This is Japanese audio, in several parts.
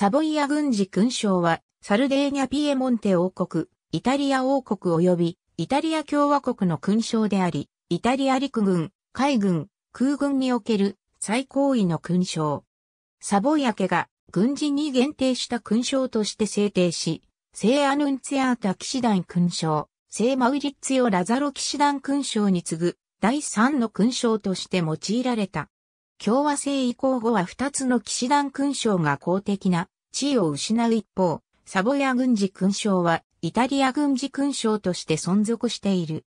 サボイア軍事勲章は、サルデーニャピエモンテ王国、イタリア王国及び、イタリア共和国の勲章であり、イタリア陸軍、海軍、空軍における最高位の勲章。サボイア家が軍人に限定した勲章として制定し、聖アヌンツィアータ騎士団勲章、聖マウリッツィオ・ラザロ騎士団勲章に次ぐ第三の勲章として用いられた。共和制移行後は二つの騎士団勲章が公的な地位を失う一方、サボヤ軍事勲章はイタリア軍事勲章として存続している。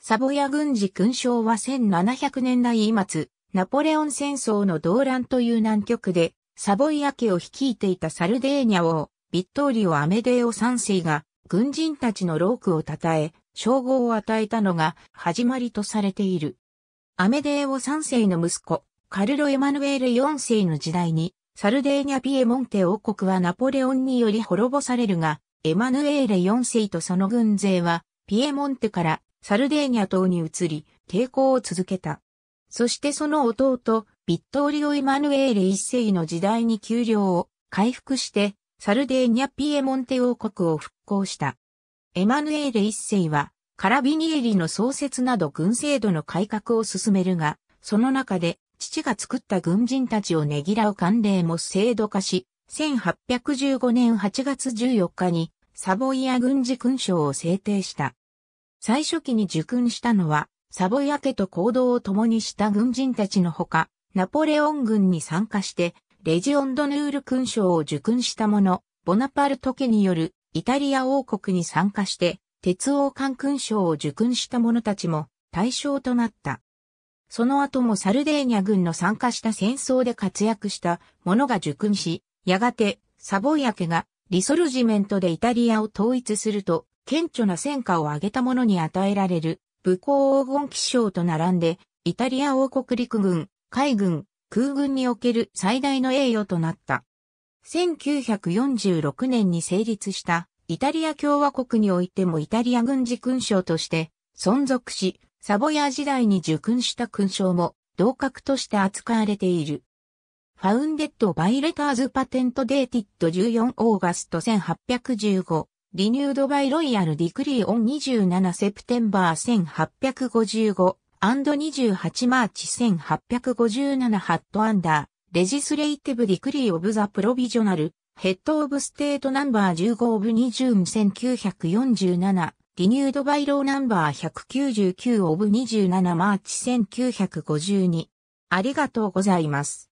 サボヤ軍事勲章は1700年代末、ナポレオン戦争の動乱という南極で、サボイア家を率いていたサルデーニャ王、ビットーリオ・アメデオ三世が、軍人たちのロークを称え、称号を与えたのが始まりとされている。アメデーオ三世の息子、カルロ・エマヌエール4世の時代に、サルデーニャ・ピエモンテ王国はナポレオンにより滅ぼされるが、エマヌエーレ4世とその軍勢は、ピエモンテからサルデーニャ島に移り、抵抗を続けた。そしてその弟、ビットーリオ・エマヌエーレ1世の時代に給料を回復して、サルデーニャ・ピエモンテ王国を復興した。エマヌエーレ1世は、カラビニエリの創設など軍制度の改革を進めるが、その中で父が作った軍人たちをねぎらう慣例も制度化し、1815年8月14日にサボイア軍事勲章を制定した。最初期に受勲したのは、サボイア家と行動を共にした軍人たちのほか、ナポレオン軍に参加して、レジオンドヌール勲章を受勲した者、ボナパルト家によるイタリア王国に参加して、鉄王冠勲章を受勲した者たちも対象となった。その後もサルデーニャ軍の参加した戦争で活躍した者が受勲し、やがてサボイア家がリソルジメントでイタリアを統一すると、顕著な戦果を上げた者に与えられる武功黄金騎将と並んで、イタリア王国陸軍、海軍、空軍における最大の栄誉となった。1946年に成立したイタリア共和国においてもイタリア軍事勲章として存続し、サヴォイア時代に受勲した勲章も同格として扱われている。 Founded by Letters Patent dated 14 August 1815 renewed by Royal Decree on 27 September 1855 and 28マーチ1857 and under. Legislative Decree of the Provisional. Head of State number 15 of 20 1947リニュードバイローナンバー199オブ27マーチ1952。ありがとうございます。